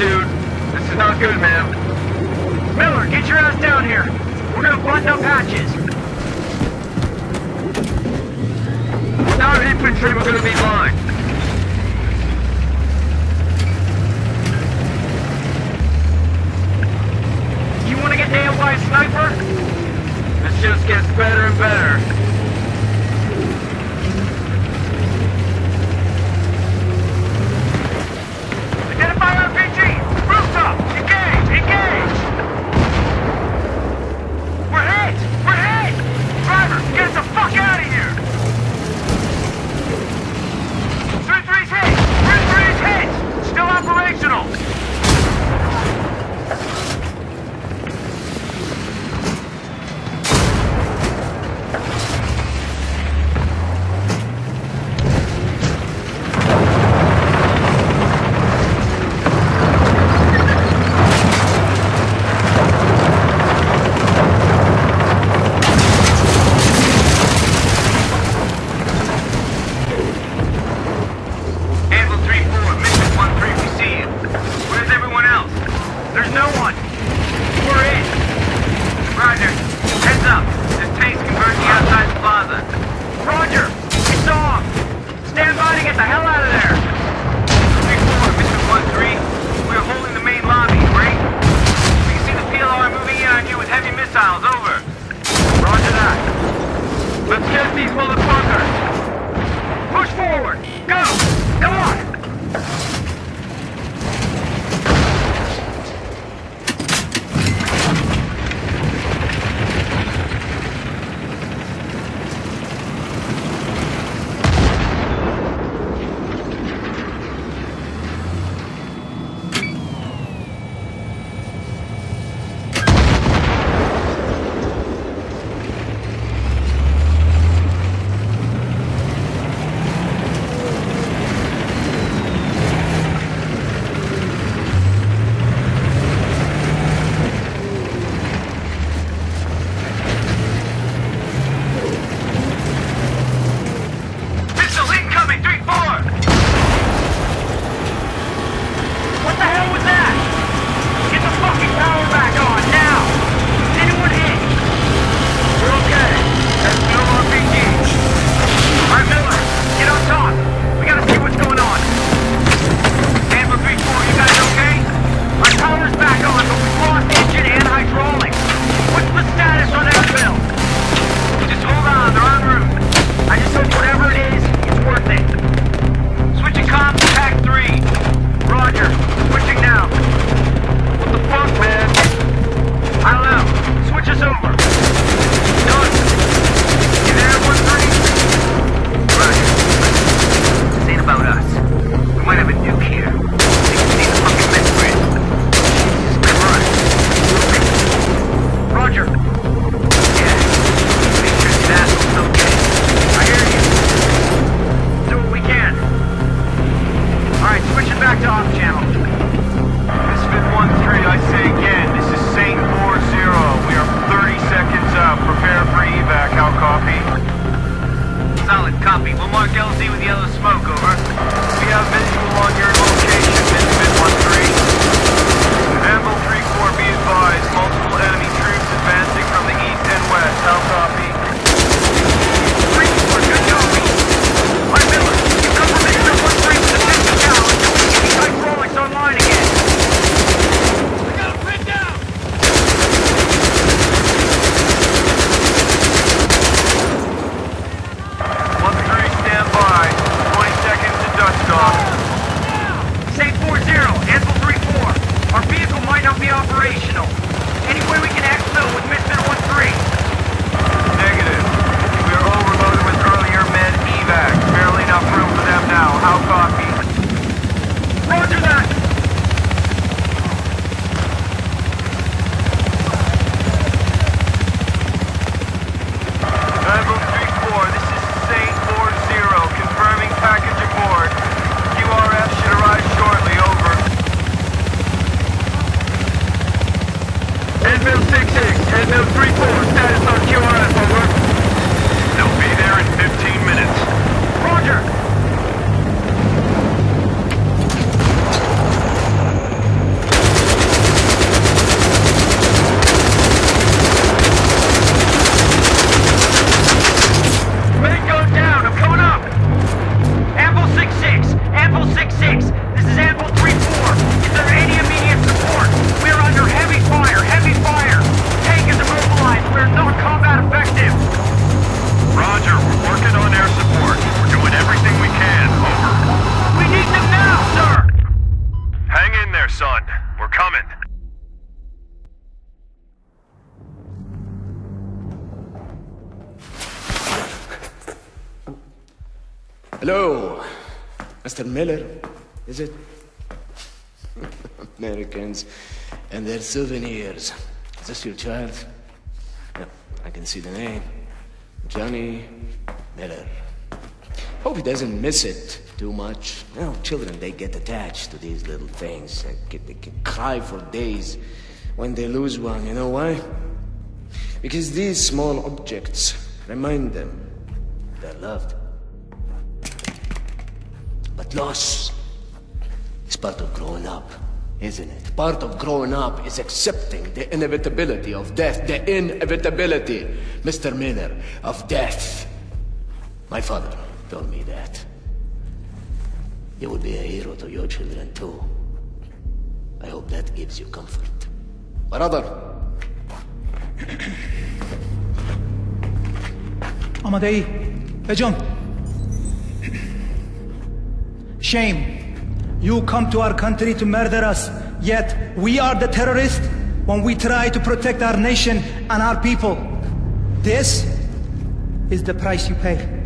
dude. This is not good, man. Miller, get your ass down here. We're gonna button up hatches. Without infantry, we're gonna be blind. these motherfuckers. be operational. Any way we can act little with Mr. Headnote 3-4, status on QRF Hello, Mr. Miller, is it? Americans and their souvenirs. Is this your child? Yep, I can see the name. Johnny Miller. Hope he doesn't miss it too much. You know, children, they get attached to these little things. They can, they can cry for days when they lose one. You know why? Because these small objects remind them they're loved. But loss is part of growing up, isn't it? Part of growing up is accepting the inevitability of death, the inevitability, Mr. Miller, of death. My father told me that. You will be a hero to your children too. I hope that gives you comfort. Brother, Amadei, hey. Shame. You come to our country to murder us, yet we are the terrorists when we try to protect our nation and our people. This is the price you pay.